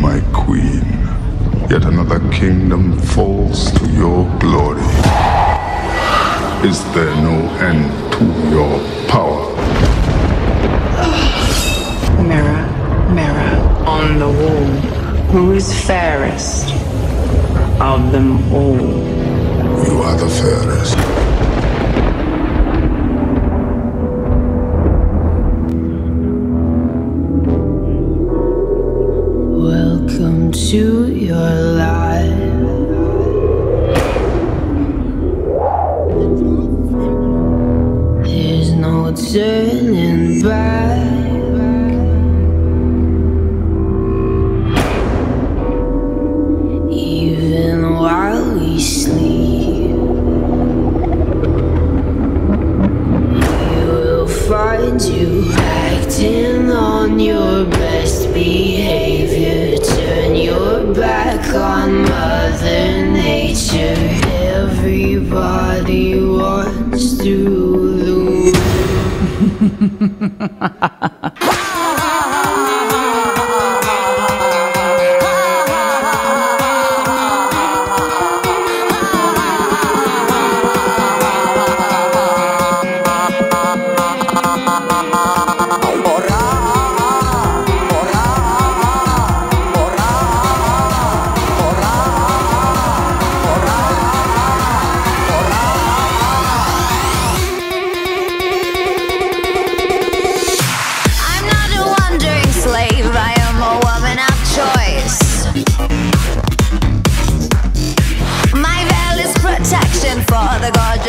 my queen. Yet another kingdom falls to your glory. Is there no end to your power? Mirror, mirror on the wall, who is fairest of them all? You are the fairest. Turning back. Even while we sleep, we will find you acting on your best behavior. Mother Nature. Everybody wants through the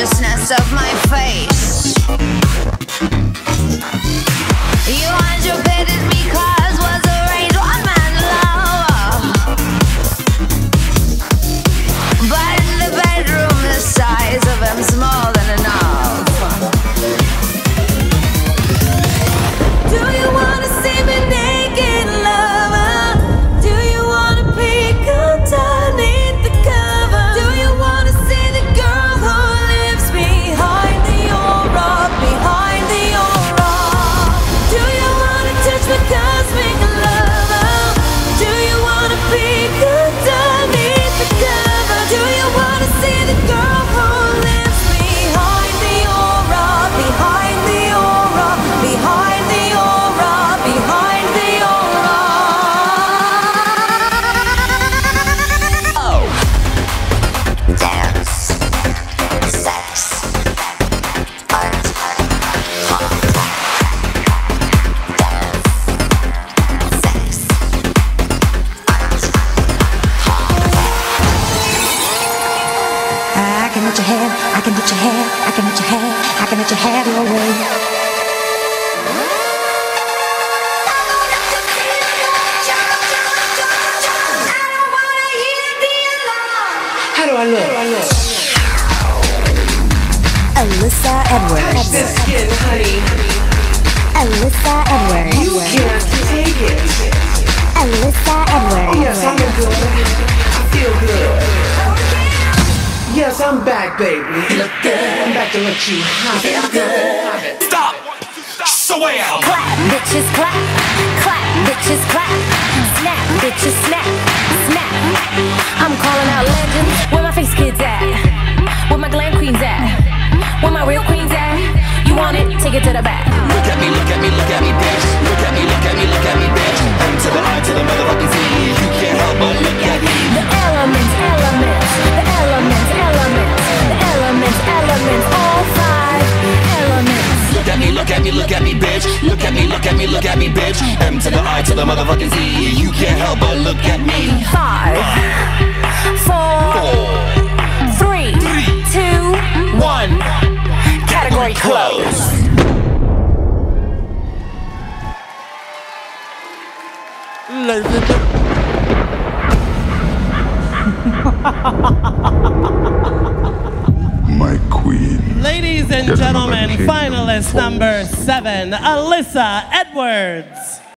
gorgeousness of my face. Let your hair, I can let your hair, I can let your hair, I can let your hair blow away. How do I look? Alyssa Edwards. Touch This skin, honey. Alyssa Edwards. You can't take it. Alyssa Edwards. Yes, I'm good. I'm back, baby. Look good. I'm back to let you have it. Have it. Stop! Swear! Clap, bitches clap, clap, bitches clap, snap, bitches snap, snap. I'm calling out legends. Me, bitch. M to the I to the motherfucking Z. You can't help but look at me. Five, four, three, two, One. category closed. Finalist number seven, Alyssa Edwards.